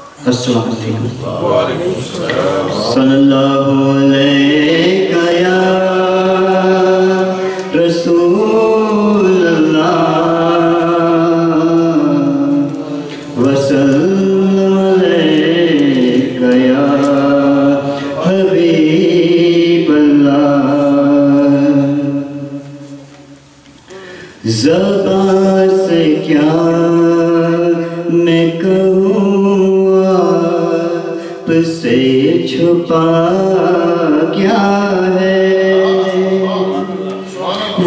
السلام علیکم۔ صلی اللہ علیہ یا رسول اللہ۔ وسلم علیک یا حبیب اللہ۔ زبان سے کیا میں کہوں چھپا کیا ہے؟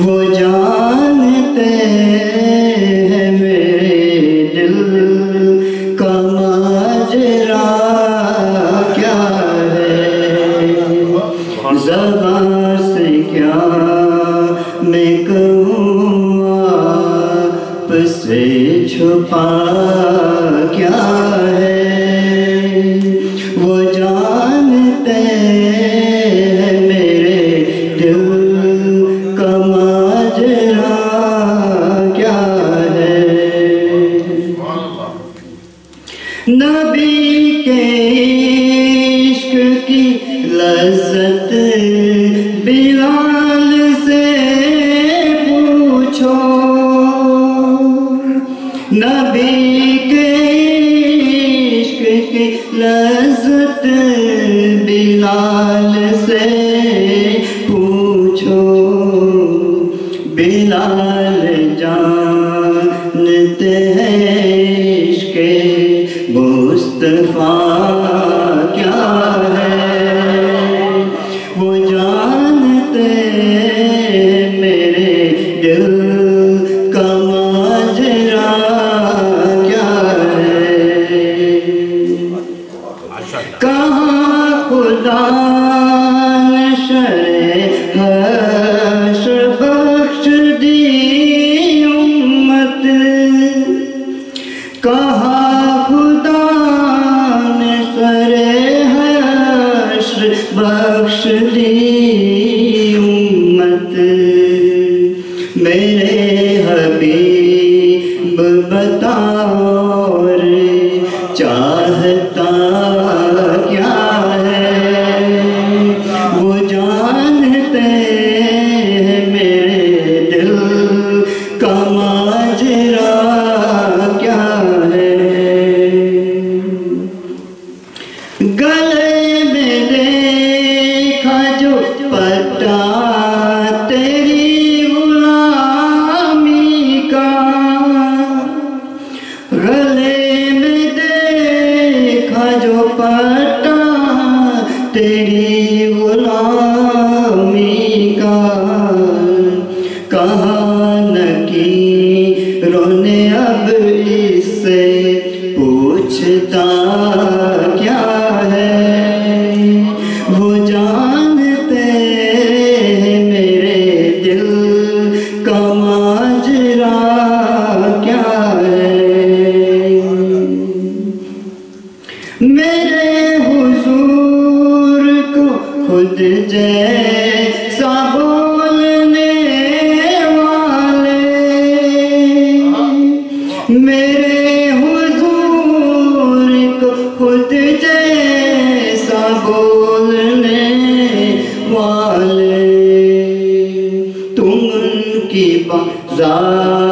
وہ جانتے ہیں میرے دل کا ماجرا کیا ہے؟ زبان سے کیا میں کہوں آپ سے چھپا کیا ہے؟ لذت بلال سے پوچھو نبی کے عشق کی لذت بلال سے پوچھو بلال جانتے ہیں دل کا ماجرا کیا ہے؟ کہاں خدا نشر حشر بخش دی امت؟ کہاں خدا نشر حشر بخش دی حبیب دیکھا پٹا تیری غلامی کا کہاں نکی رونے اب اس سے پوچھتا والے میرے حضور خود والے تم ان کی ذات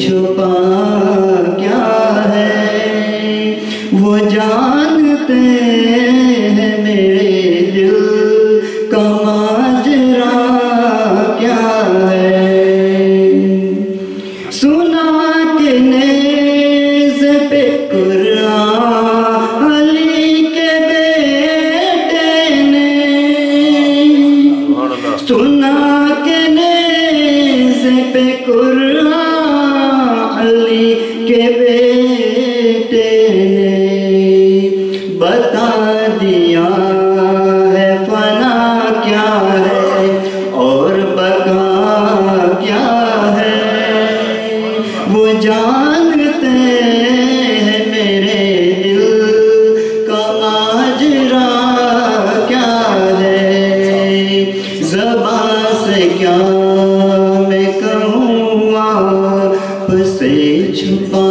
چھپا کیا ہے؟ وہ جانتے سنا کے نیزے پہ قرآن علی کے بیٹے نے بتا دیا۔ سے